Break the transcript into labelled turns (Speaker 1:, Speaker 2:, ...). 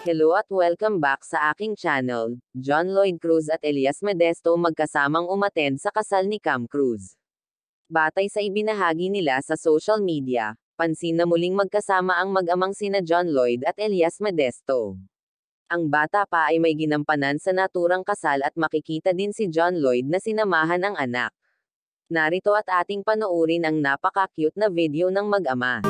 Speaker 1: Hello at welcome back sa aking channel. John Lloyd Cruz at Elias Modesto magkasamang umattend sa kasal ni Cam Cruz. Batay sa ibinahagi nila sa social media, pansin na muling magkasama ang mag-amang sina John Lloyd at Elias Modesto. Ang bata pa ay may ginampanan sa naturang kasal at makikita din si John Lloyd na sinamahan ang anak. Narito at ating panoorin ang napaka-cute na video ng mag-ama.